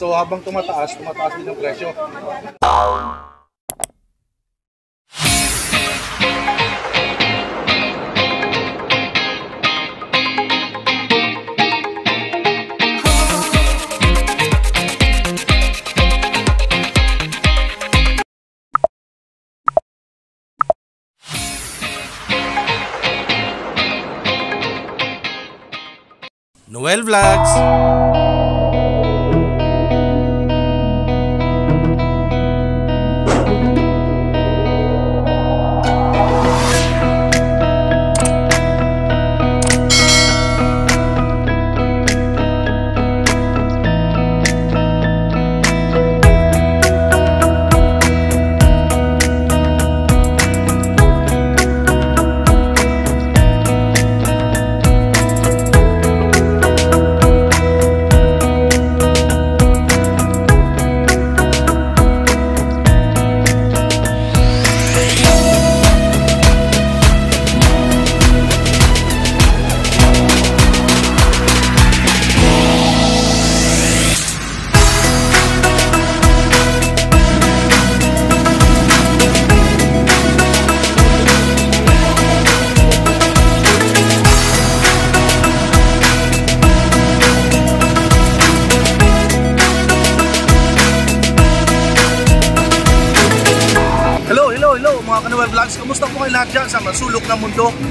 So habang tumataas, tumataas din ang presyo. Noel Vlogs!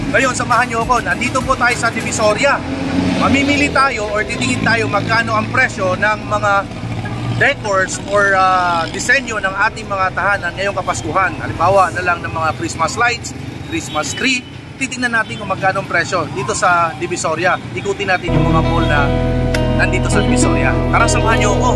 Ngayon, samahan nyo ako. Nandito po tayo sa Divisoria. Mamimili tayo or titingin tayo magkano ang presyo ng mga decors or ah, disenyo ng ating mga tahanan ngayong Kapaskuhan. Halimbawa na lang ng mga Christmas lights, Christmas tree. Titingnan natin kung magkano ang presyo dito sa Divisoria. Ikutin natin yung mga mall na nandito sa Divisoria. Tara, samahan nyo ako.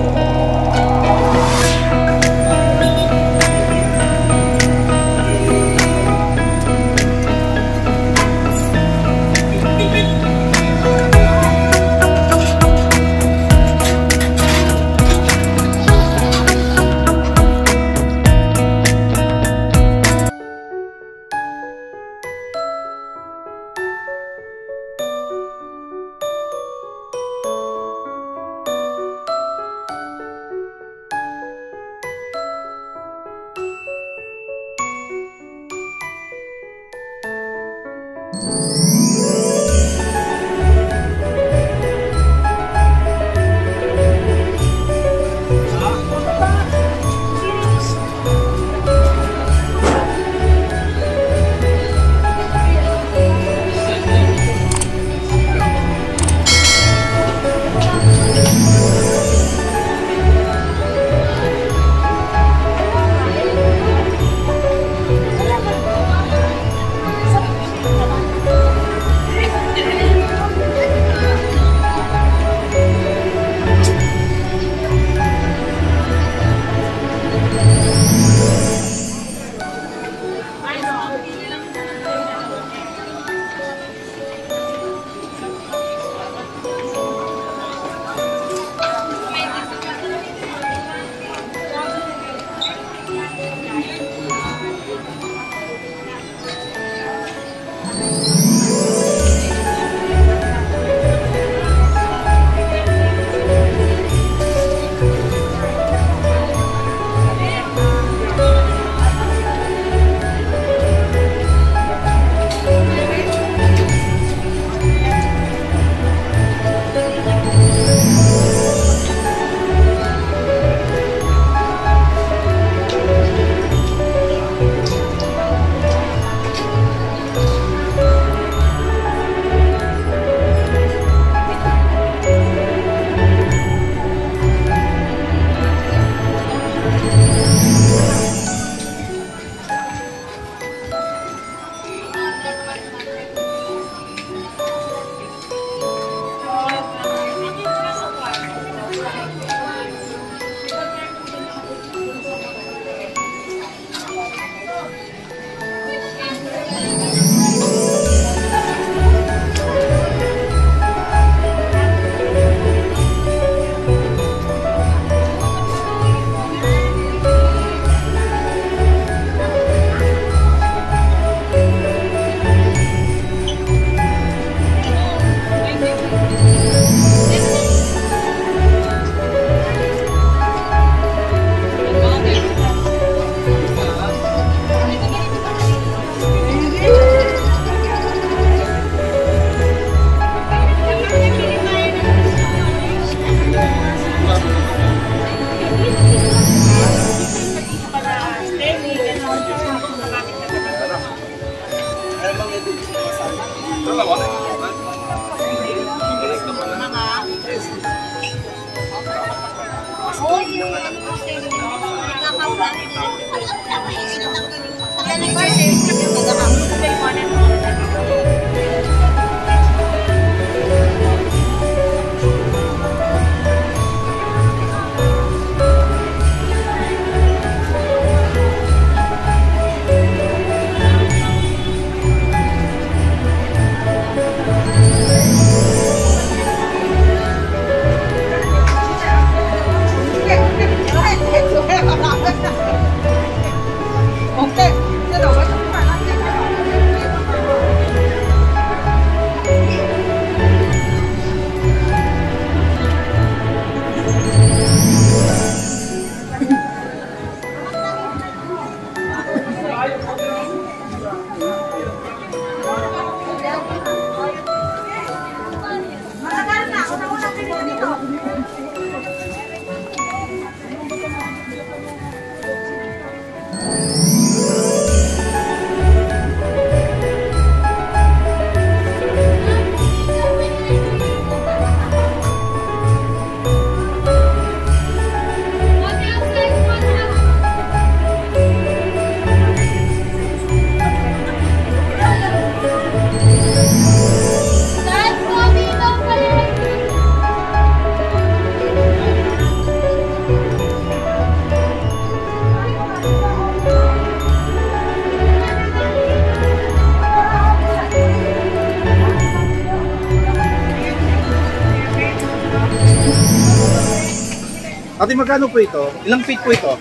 Magkano po ito? Ilang feet po ito?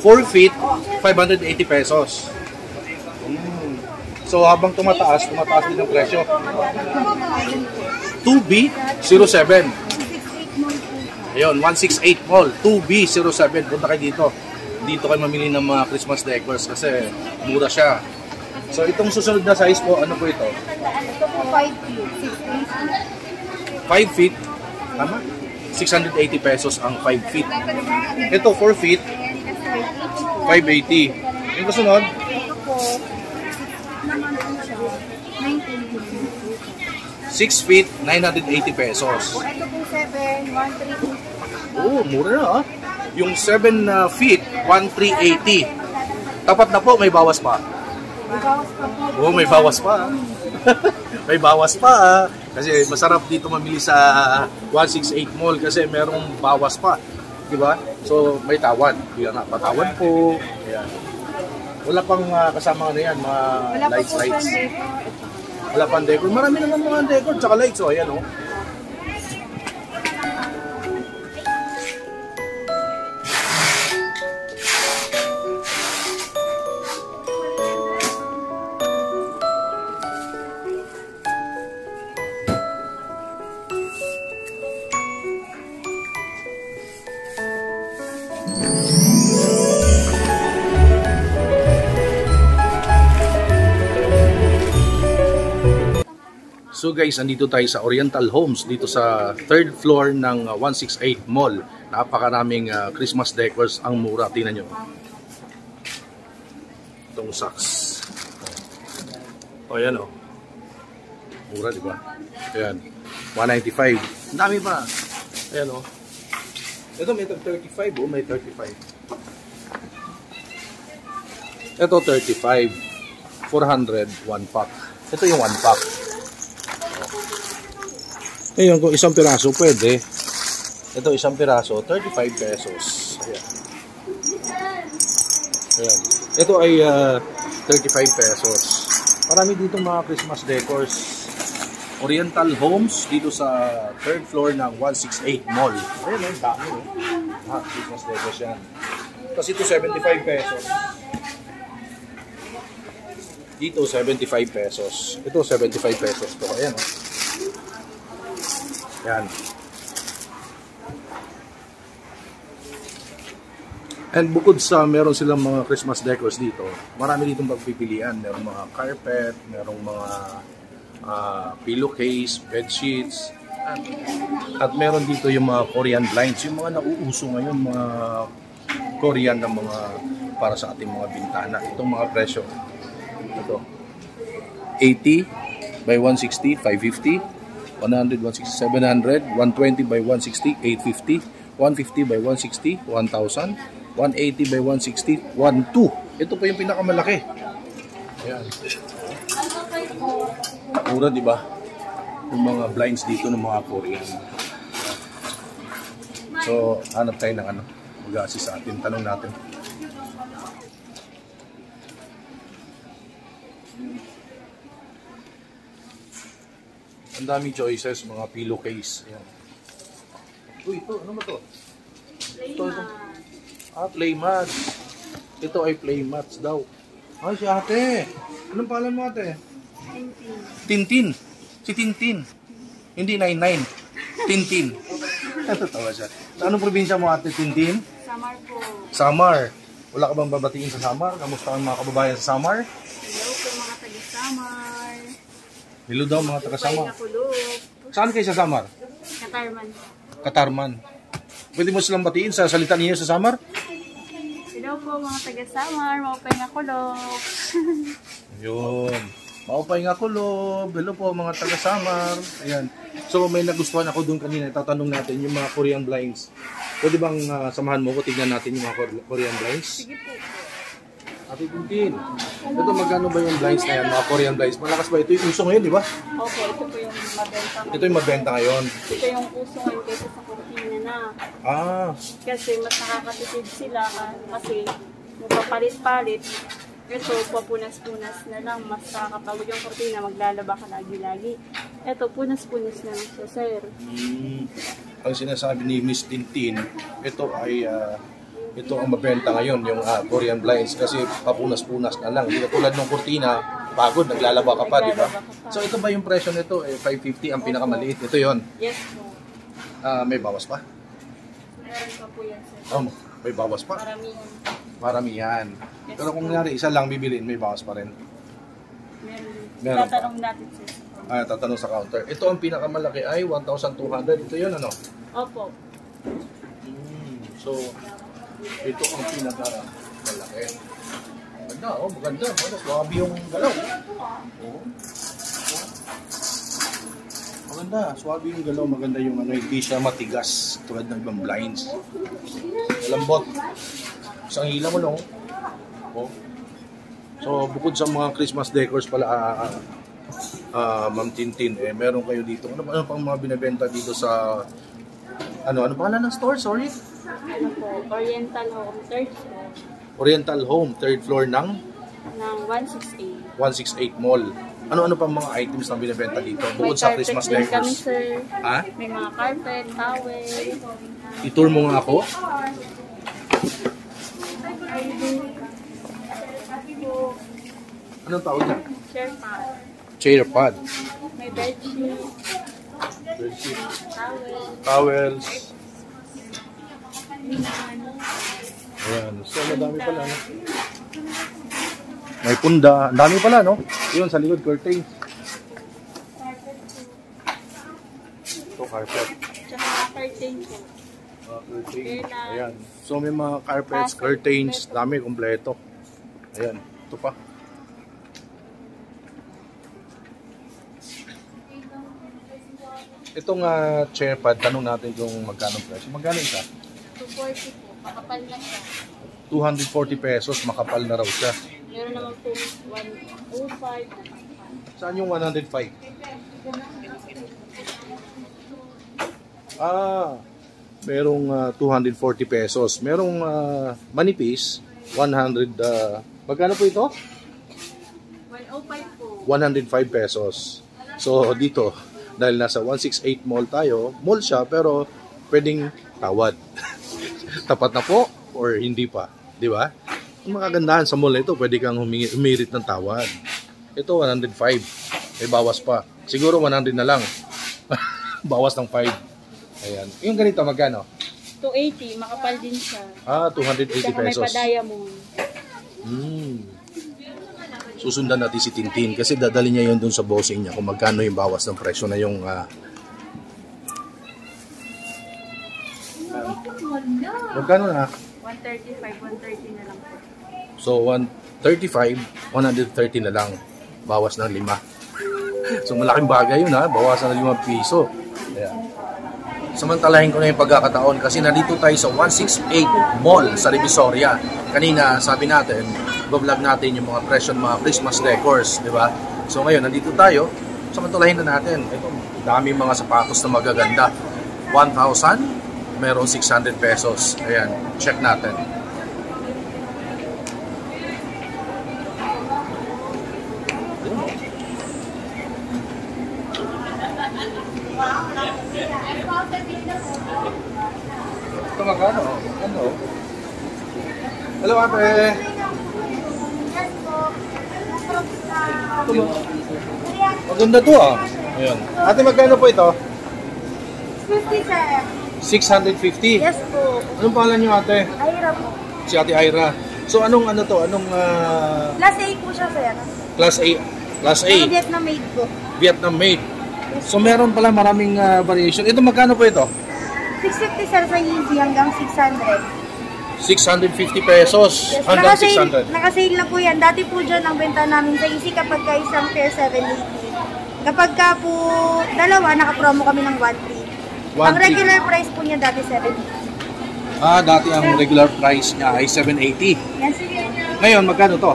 4 feet, 580 pesos. Mm. So habang tumataas, tumataas din ang presyo. 2B07. Ayun, 168 Mall, 2B07. Punta kayo dito. Dito kayo mamili ng mga Christmas decors kasi mura siya. So itong susunod na size po, ano po ito? Ito po 5 feet, 6 feet. 5 feet, tama? 680 pesos ang 5 feet. Ito 4 feet, 580. Yung kasunod, Ito po, 6 feet naman po siya. 19 feet. 6 feet, 980 pesos. Ito po 7, 1, 3, Oo, mura na ah. Yung 7 uh, feet, 1,380. Tapat na po, may bawas pa. May bawas pa po. Oo, may bawas pa. may bawas pa ah. Kasi masarap dito mamili sa 168 Mall kasi merong bawas pa. Di ba? So, may tawad. Yan na, patawad po. Ayan. Wala pang ah, kasama ano yan, mga Wala lights, lights. Wala pang decor. Marami naman mga decor, tsaka lights. Oh, ayan oh. Guys, andito tayo sa Oriental Homes dito sa third floor ng uh, 168 Mall. Napakaraming uh, Christmas decors ang mura. Tingnan nyo. Itong socks. O yan o. Mura di ba? Ayan. 195. Ang dami pa. Ayan o. Ito may tag 35 oh. May 35. Ito 35. 400. One pack. Ito yung one pack. Ngayon, kung isang piraso, pwede. Ito, isang piraso, 35 pesos. Ayan. Ayan. Ito ay ah, 35 pesos. Marami dito mga Christmas decors. Oriental Homes dito sa third floor ng 168 Mall. Ayan, ang dami. Oh. Ah, Christmas decors yan. Tapos ito 75 pesos. Dito 75 pesos. Ito 75 pesos to. Ayan oh. Yan. And bukod sa meron silang mga Christmas decors dito, marami ditong pagpipilian. Merong mga carpet, merong mga ah, pillowcase, bed sheets, at, at meron dito yung mga Korean blinds, yung mga nauuso ngayon, mga Korean na mga para sa ating mga bintana. Itong mga presyo. Ito. 80 by 160, 550. 100, 160, 700, 120 by 160, 850, 150 by 160, 1,000, 180 by 160, 1,2. Ito pa yung pinakamalaki. Ayan. Mura, di ba? Yung mga blinds dito ng mga Korean. So, hanap tayo ng ano, mag-assist sa atin. Tanong natin. Ang daming choices, mga pillowcase. Ayan. Uy, ito, ano ba to? Ito, ito. Ah, playmats. Ito ay playmats daw. Ay, si ate. Anong pangalan mo ate? Tintin. Si Tintin. Hindi 99. Tintin. Tatawa siya. Sa anong probinsya mo ate Tintin? Samar po. Samar. Wala ka bang babatiin sa Samar? Kamusta ang mga kababayan sa Samar? Hello po mga taga-Samar. Hello daw mga taga Samar. Samar. Kulog. Saan kayo sa Samar? Katarman. Katarman. Pwede mo silang batiin sa salita niyo sa Samar? Hello po mga taga-Samar. Maupay nga kulog. Yun. Maupay nga kulob. Hello po mga taga Samar. Ayan. So may nagustuhan ako doon kanina. Tatanong natin yung mga Korean blinds. Pwede bang ah, samahan mo ko? Tignan natin yung mga Kor- Korean blinds. Sige po. Ate Tintin. Ito magkano ba yung blinds na yan? Mga Korean blinds. Malakas ba ito yung uso ngayon, di ba? Opo, ito po yung mabenta. Ito yung mabenta ngayon. Ito yung uso ngayon kaysa sa kurtina na. Ah, Kasi mas nakakatipid sila ah, kasi mapapalit-palit. Ito, papunas-punas na lang. Mas nakakapagod yung kurtina, maglalaba ka lagi-lagi. Ito, punas-punas na lang siya, sir. mm, ang sinasabi ni Miss Tintin, ito ay ah, ito ang mabenta ngayon, yung ah, Korean blinds kasi papunas-punas na lang. Hindi tulad ng kurtina, pagod, naglalaba ka pa, di ba? So ito ba yung presyo nito? Eh, 550 ang pinakamaliit. Ito yon. Yes po. Ah, may bawas pa? Meron pa po yan, sir. Oh, may bawas pa? Maramihan. Maramihan. Pero kung nangyari, isa lang bibilin, may bawas pa rin. Meron. Meron. Tatanong natin, sir. Ah, tatanong sa counter. Ito ang pinakamalaki ay 1,200. Ito yun, ano? Opo. Mm, so, ito ang pinakamalaki. Maganda, oh, maganda. Ano, swabe yung galaw. Oh. Maganda, swabe yung galaw. Maganda yung ano, hindi siya matigas tulad ng ibang blinds. Lambot. Isang hila mo lang. Oh. So, bukod sa mga Christmas decors pala, ah, ah, ah, Ma'am Tintin, eh, meron kayo dito. Ano, ano pang mga binibenta dito sa... Ano, ano pangalan ng store? Sorry? Ano po, Oriental Home, third floor Oriental Home, third floor ng ng 168. 168 Mall. Ano-ano pang mga items na binibenta dito bukod May sa Christmas din kami, decors? sir. Ha? May mga carpet, towel. I-tour mo nga ako. Anong tawag niya? Chair pad. Chair pad. May bedsheet, Bedsheet. towel. Towels. Ayan. So, madami pala, no? May punda. Ang dami pala, no? Yun, sa likod, curtain. Ito, carpet. Tsaka curtain po. Mga curtain. Curtains. Ayan. So, may mga carpets, curtains, dami, kompleto. Ayan. Ito pa. Itong uh, chair pad, tanong natin kung magkano presyo. Magkano isa? 240 po. Makapal na siya. 240 pesos, makapal na raw siya. Meron naman po 105 na makapal. Saan yung 105? Ah, merong ah, 240 pesos. Merong ah, manipis, 100, ah, magkano po ito? 105 po. 105 pesos. So, dito, dahil nasa 168 mall tayo, mall siya, pero pwedeng tawad. Tapat na po or hindi pa, di ba? Ang mga kagandahan sa mall na ito, pwede kang humingi, humirit ng tawad. Ito, 105. May bawas pa. Siguro 100 na lang. bawas ng 5. Ayan. Yung ganito, magkano? 280, makapal din siya. Ah, 280 Tsaka may pesos. pa-diamond. Hmm. Susundan natin si Tintin kasi dadali niya yun dun sa bossing niya kung magkano yung bawas ng presyo na yung ah, magkano na? 135, 130 na lang po. So 135, 130 na lang bawas ng lima. so malaking bagay yun ha, bawasan na 5 piso. Ayan. Samantalahin ko na yung pagkakataon kasi nandito tayo sa 168 Mall sa Divisoria. Kanina sabi natin, vlog natin yung mga presyo ng mga Christmas decors, di ba? So ngayon, nandito tayo, samantalahin na natin. Ito, dami mga sapatos na magaganda. 1,000, meron 600 pesos. Ayan, check natin. Ito magkano? Ano? Hello ate! Ito. Maganda to ah. Ayan. Ate magkano po ito? 50 sir. 650. Yes po. Anong pangalan niyo ate? Ayra po. Si Ate Ira. So anong ano to? Anong ah, Last A po siya sir. class A? Class A. Ang Vietnam made po. Vietnam made. So meron pala maraming ah, variation. Ito magkano po ito? 650 sir sa Yeezy hanggang 600. 650 pesos Yes, hanggang nakasale, 600. nakasale na po yan. Dati po dyan ang benta namin sa Easy kapag ka isang pair 780. Kapag ka po dalawa, nakapromo kami ng 1.3. Ang 1.3. regular price po niya dati 780. Ah, dati ang regular price niya ay 780. Yan sige. Ngayon, magkano to?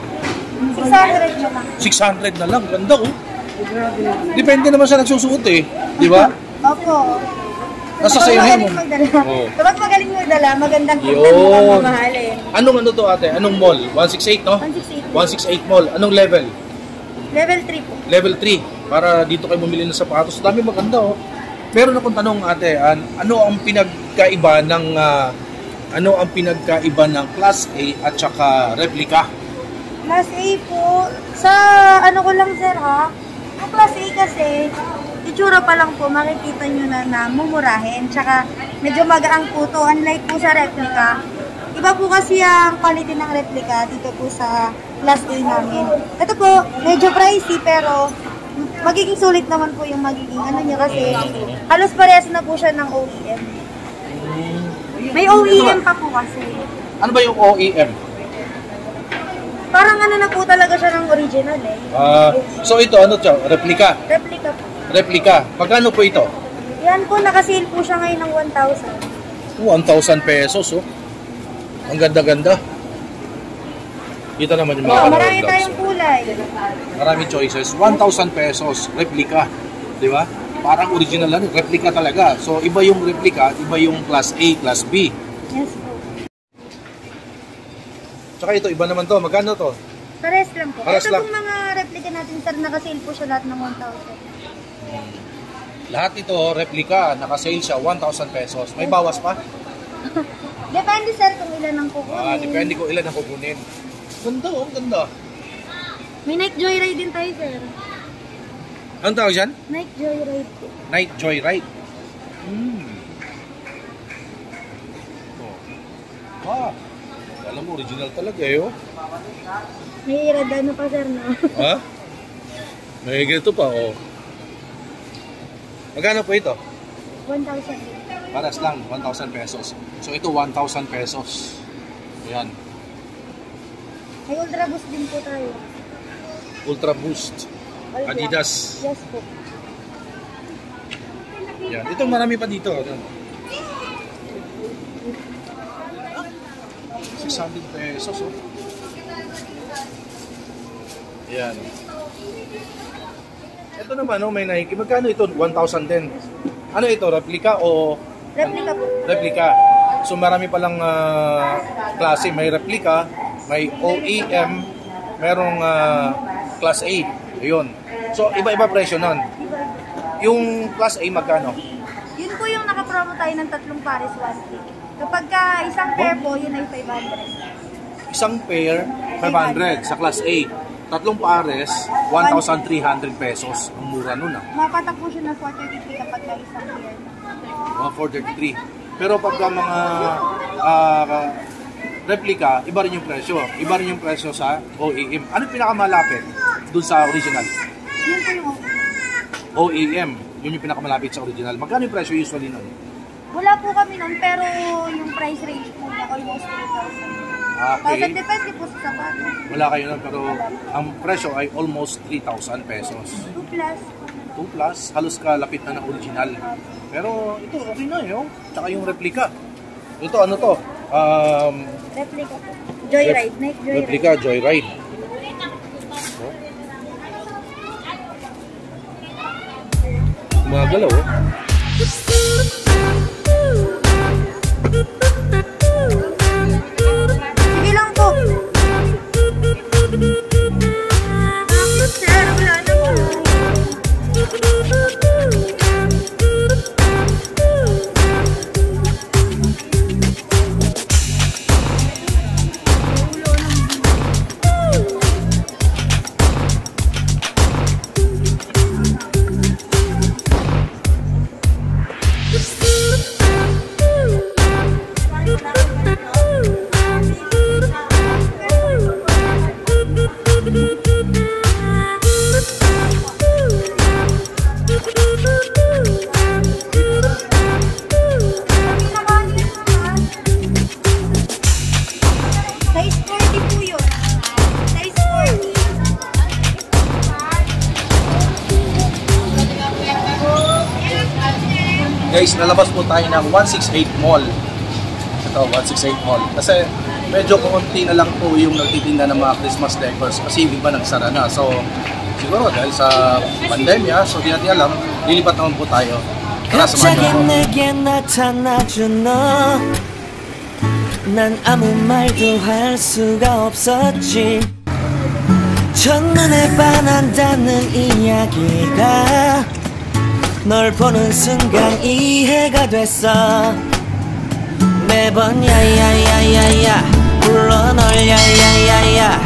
600 na lang. 600 na lang. Ganda oh. Depende naman sa nagsusuot eh. Di ba? Opo. Nasa sa'yo magaling mo. Oo. Kapag magaling magdala, magandang tignan mo kang mamahalin. Anong ano to ate? Anong mall? 168 no? 168. 168 mall. Anong level? Level 3 po. Level 3. Para dito kayo bumili ng sapatos. Dami maganda oh. Meron akong tanong ate, an- ano ang pinagkaiba ng ah, ano ang pinagkaiba ng Class A at saka replica? Class A po, sa ano ko lang sir ha, ang Class A kasi, itsura pa lang po, makikita nyo na na mumurahin, tsaka medyo magaang po to, unlike po sa replica. Iba po kasi ang quality ng replica dito po sa Class A namin. Ito po, medyo pricey pero magiging sulit naman po yung magiging ano niya kasi halos parehas na po siya ng OEM. May OEM pa po kasi. Ano ba yung OEM? Parang ano na po talaga siya ng original eh. Ah, so ito ano siya? Replica. Replica po. Replica. Magkano po ito? Yan po, nakasale po siya ngayon ng 1,000. 1,000 pesos oh. Ang ganda-ganda. Kita naman yung mga Oh, marami tayong oh. kulay. Maraming choices. 1,000 pesos. Replica. Di ba? Parang original lang. Replica talaga. So, iba yung replica, iba yung class A, class B. Yes po. Tsaka ito, iba naman to. Magkano to? Pares lang po. Pares Ito lang. pong mga replica natin, sir, nakasale po siya lahat ng 1,000. Lahat ito, replica. Nakasale siya, 1,000 pesos. May bawas pa? Depende, sir, kung ilan ang kukunin. Ah, depende kung ilan ang kukunin. Ganda oh, ganda. May night joyride din tayo, sir. Anong tawag dyan? Night joyride. Night Joyride. Hmm. Oh. Ah. Alam mo, original talaga eh, oh. May iradano pa, sir, no? Ha? May ganito pa, oh. Magkano po ito? 1,000. Paras lang, 1,000 pesos. So ito, 1,000 pesos. Ayan. May ultra boost din po tayo. Ultra Boost. All Adidas. black. Yes po. Ayan. Ito, marami pa dito. Ayan. 600 pesos, oh. Ayan. Ito naman, oh, may Nike. Magkano ito? 1,000 din. Ano ito? Replica o Replica po. replica. So marami palang ah, klase. May replica, may OEM, merong ah, class A. Ayun. So iba-iba presyo nun. Yung class A magkano? Yun po yung nakapromo tayo ng tatlong pares 1 Kapag ka isang pair po, yun ay 500. Isang pair, 500 sa class A. Tatlong pares, 1,300 pesos. Ang mura nun ah. Mapatak po siya ng 433 kapag ka isang pair. Mga 433. Pero pagka mga ah, replica, iba rin yung presyo. Iba rin yung presyo sa OEM. Ano pinakamalapit dun sa original? Yun po yung OEM. Yun yung pinakamalapit sa original. Magkano yung presyo usually nun? Wala po kami nun, pero yung price range po niya almost 3,000. Okay. Kasi depende po sa sapatos. Wala kayo nun, pero ang presyo ay almost 3,000 pesos. 2 plus. 2 Plus, halos kalapit na ng original. Pero ito, okay na yun. Tsaka yung replica. Ito, ano to? Um, Replica po. Joyride. Night Joyride. replica, Joyride. Oh. Mga galaw, oh. Sige lang po. nalabas po tayo ng 168 Mall. Ito, 168 Mall. Kasi medyo konti na lang po yung nagtitinda ng mga Christmas decors kasi yung iba nagsara na. So, siguro dahil sa pandemya, so di natin alam, lilipat naman po tayo. Tara, samahan 갑자기 niyo ako. 내게 나타나준 너. 난 아무 말도 할 수가 없었지. 첫눈에 반한다는 이야기가 널 보는 순간 이해가 됐어. 매번 야야야야야 불러 널 야야야야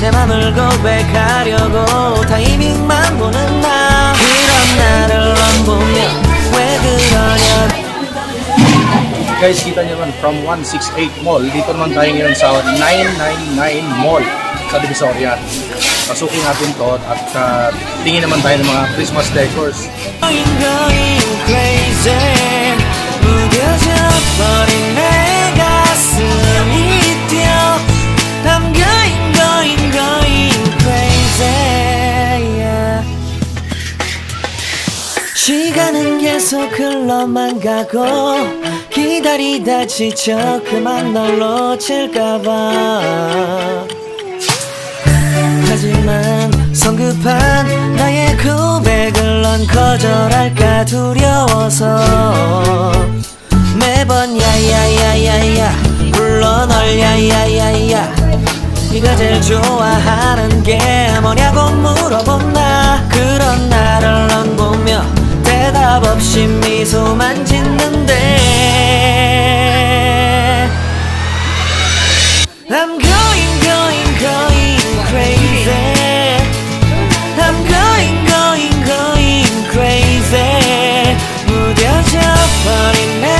내 맘을 고백하려고 타이밍만 보는 나 그런 나를 넌 보며 왜 그러냐 Guys, kita niyo naman from 168 Mall. Dito naman tayo ngayon sa 999 Mall sa Divisoria. Pasukin natin to at uh, tingin naman tayo ng mga Christmas decors. going going crazy 무뎌져 버린 내 가슴이 뛰어 I'm going going going crazy yeah. 시간은 계속 흘러만 가고 기다리다 지쳐 그만 널 놓칠까봐 급한 나의 고백을 넌 거절할까 두려워서 매번 야야야야야 불러 널 야야야야 네가 제일 좋아하는 게 뭐냐고 물어본 나 그런 나를 넌 보며 대답 없이 미소만 짓는데 I'm going, going, going crazy. 무뎌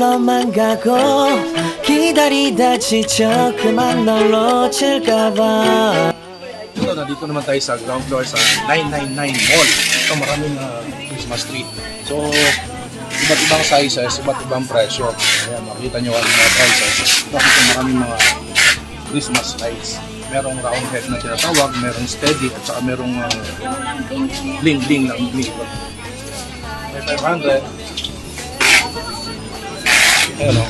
계속 흘러만 가고 기다리다 지쳐 그만 널 놓칠까봐 Ito, nandito naman tayo sa ground floor sa 999 Mall. Ito, maraming uh, Christmas tree. So, iba't ibang sizes, iba't ibang presyo. Ayan, makita nyo ang mga prices. Bakit maraming mga Christmas lights. Merong round head na tinatawag, merong steady, at saka merong uh, bling-bling ng bling. May 500. Ayan o.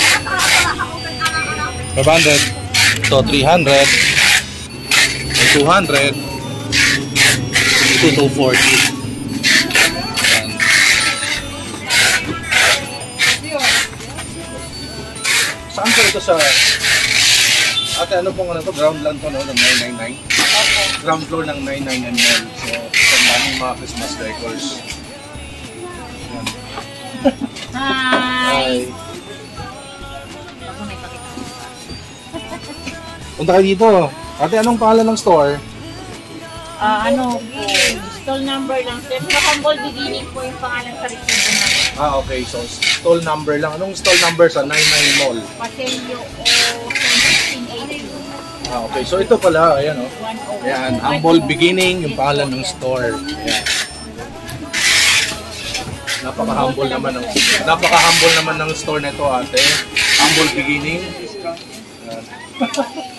500. Ito, 300. May 200. Ito, 240. Ayan. Saan po ito sa... Ate, ano pong ano to? Ground lang to, no? Ng 999? Ground floor ng 999 mall. So, sa daming mga Christmas decors. Ayan. Hi! Punta kayo dito. Ate, anong pangalan ng store? Ah, ano po, stall number lang. Sir, Humble Beginning po yung pangalan sa resibo na. Ah, okay. So, stall number lang. Anong stall number sa 99 Mall? Paselyo o 1680. Ah, okay. So, ito pala. Ayan, oh. 10. Ayan, Humble Beginning, yung pangalan ng store. Ayan. Napaka-humble naman ng napaka-humble naman ng store nito, ate. Humble Beginning. Ayan.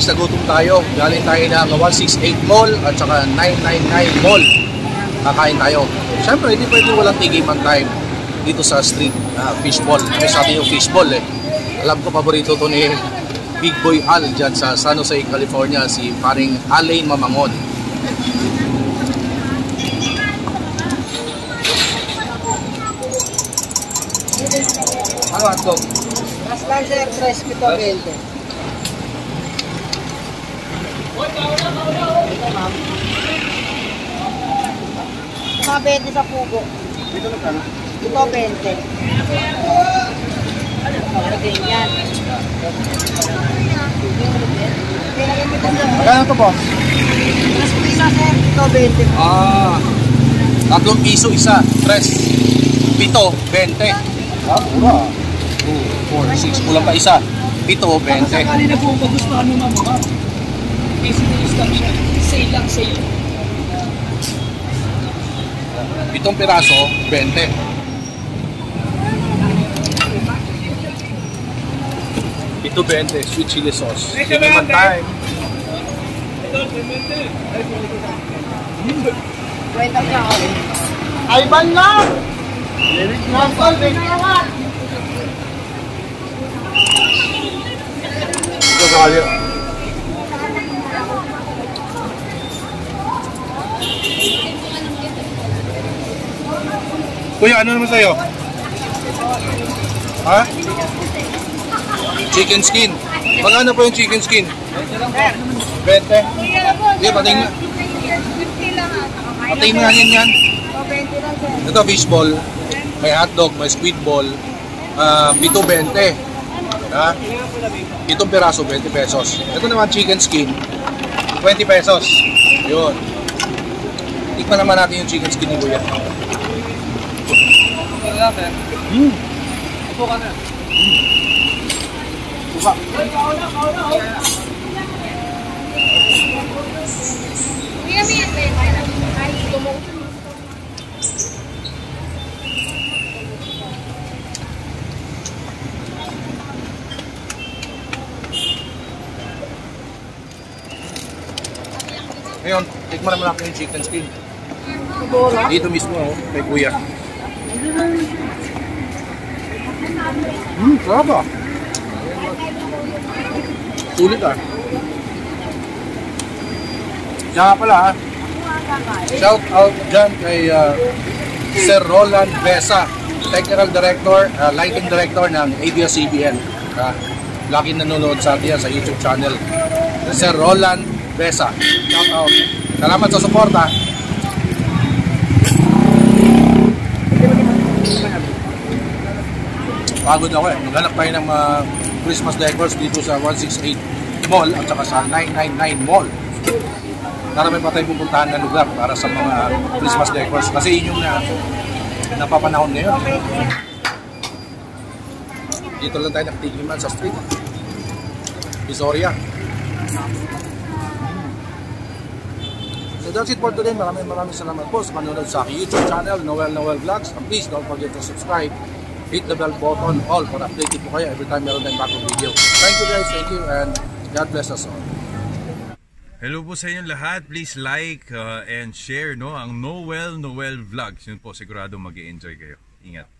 guys, nagutom tayo. Galing tayo ng 168 Mall at saka 999 Mall. Kakain tayo. Siyempre, hindi pwede walang tigiman time dito sa street uh, fishball. Ano sabi yung fishball eh. Alam ko paborito to ni Big Boy Al dyan sa San Jose, California, si paring Alain Mamangon. Ano ato? Mas lang sir, 3 pito 20. Mga 20 sa pugo. Dito ka Ito 20. Ganyan. Magkano to po? Tres pisa, sir. Ito, 20 po. Ah, tatlong piso isa. Tres. Pito, 20. Ah, mura. 2, 4, 6. Kulang pa isa. Pito, 20. na po magustuhan mo mga Kasi lang siya. Sale lang, sale. Pitong piraso, 20. Ito 20, sweet chili sauce. Sige man time. Kwenta niya ako. Ay, ban lang! Ito sa kalyo. Kuya, ano naman sa'yo? Ha? Chicken skin. Magkano po yung chicken skin? 20. Hindi, pating na. Pating na yan yan. Ito, fishball. May hotdog, may squid ball. Uh, pito 20. Ha? Pitong piraso, 20 pesos. Ito naman, chicken skin. 20 pesos. Yun. Tikman naman natin yung chicken skin ni Kuya. Mm. Suka. Ngayon, tikman naman natin yung chicken skin. Dito mismo, oh, kay Kuya. Hmm, sarap ah. Sulit ah. Siya nga pala ah. Shout out dyan kay ah, Sir Roland Besa, Technical Director, ah, Lighting Director ng ABS-CBN. Uh, lagi nanonood sa atin sa YouTube channel. Sir Roland Besa. Shout out. Salamat sa suporta. Pagod ako eh. Naghanap tayo ng mga Christmas decors dito sa 168 Mall at saka sa 999 Mall. Marami pa tayong pupuntahan na lugar para sa mga Christmas decors kasi yun yung na, napapanahon ngayon. Dito lang tayo nakatikiman sa street. Visoria. So that's it for today. Maraming maraming salamat po sa panonood sa aking YouTube channel, Noel Noel Vlogs. And please don't forget to subscribe. Hit the bell button all para updated po kayo every time meron tayong bagong video. Thank you guys, thank you, and God bless us all. Hello po sa inyong lahat. Please like uh, and share no ang Noel Noel Vlogs. Yun po sigurado mag enjoy kayo. Ingat.